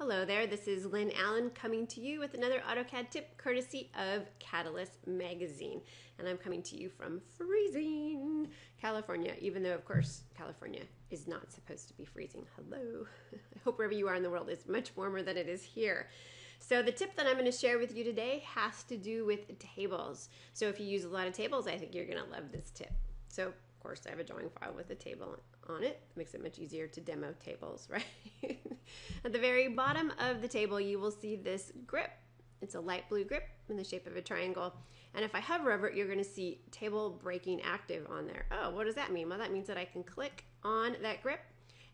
Hello there, this is Lynn Allen coming to you with another AutoCAD tip courtesy of Cadalyst Magazine. And I'm coming to you from freezing California, even though, of course, California is not supposed to be freezing. Hello. I hope wherever you are in the world is much warmer than it is here. So the tip that I'm going to share with you today has to do with tables. So if you use a lot of tables, I think you're going to love this tip. So of course I have a drawing file with a table on it. it makes it much easier to demo tables, right? At the very bottom of the table, you will see this grip. It's a light blue grip in the shape of a triangle. And if I hover over it, you're gonna see table breaking active on there. Oh, what does that mean? Well, that means that I can click on that grip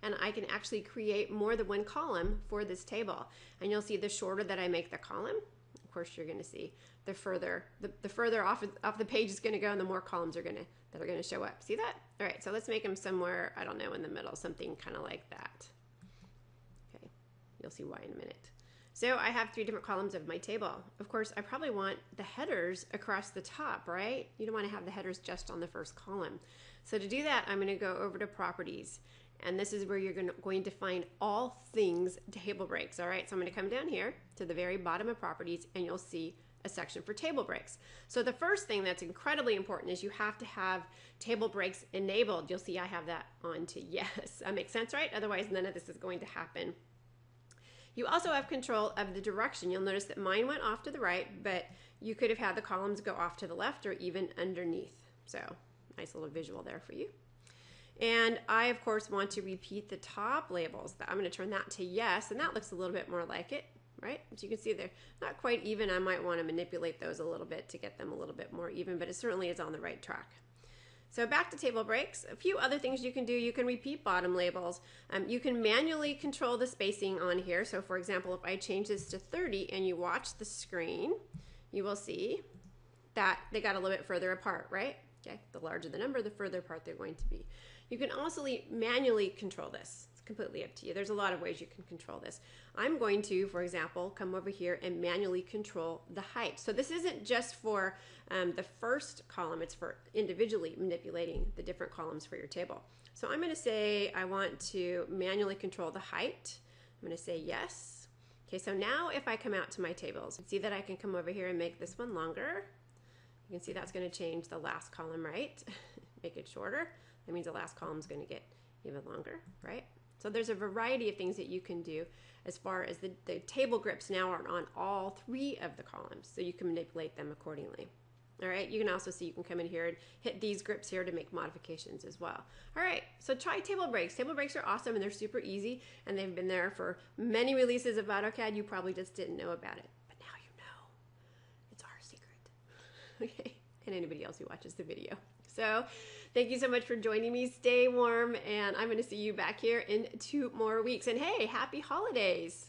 and I can actually create more than one column for this table. And you'll see the shorter that I make the column, of course you're gonna see the further, the, the further off, off the page is gonna go and the more columns are gonna, that are gonna show up. See that? All right, so let's make them somewhere, I don't know, in the middle, something kind of like that. You'll see why in a minute. So I have three different columns of my table. Of course, I probably want the headers across the top, right? You don't want to have the headers just on the first column. So to do that, I'm going to go over to properties. And this is where you're going to find all things table breaks. All right, so I'm going to come down here to the very bottom of properties and you'll see a section for table breaks. So the first thing that's incredibly important is you have to have table breaks enabled. You'll see I have that on to yes. That makes sense, right? Otherwise, none of this is going to happen. You also have control of the direction. You'll notice that mine went off to the right, but you could have had the columns go off to the left or even underneath. So nice little visual there for you. And I, of course, want to repeat the top labels. I'm going to turn that to yes, and that looks a little bit more like it, right? As you can see, they're not quite even. I might want to manipulate those a little bit to get them a little bit more even, but it certainly is on the right track. So back to table breaks, a few other things you can do. You can repeat bottom labels. Um, you can manually control the spacing on here. So for example, if I change this to 30 and you watch the screen, you will see that they got a little bit further apart, right? Okay, the larger the number, the further apart they're going to be. You can also manually control this completely up to you. There's a lot of ways you can control this. I'm going to, for example, come over here and manually control the height. So this isn't just for um, the first column, it's for individually manipulating the different columns for your table. So I'm going to say I want to manually control the height. I'm going to say yes. Okay, so now if I come out to my tables, see that I can come over here and make this one longer. You can see that's going to change the last column, right? make it shorter. That means the last column is going to get even longer, right? So there's a variety of things that you can do as far as the, the table grips now are on all three of the columns, so you can manipulate them accordingly. All right, you can also see you can come in here and hit these grips here to make modifications as well. All right, so try table breaks. Table breaks are awesome and they're super easy and they've been there for many releases of AutoCAD. You probably just didn't know about it, but now you know. It's our secret. Okay, and anybody else who watches the video. So thank you so much for joining me. Stay warm, and I'm going to see you back here in two more weeks. And hey, happy holidays!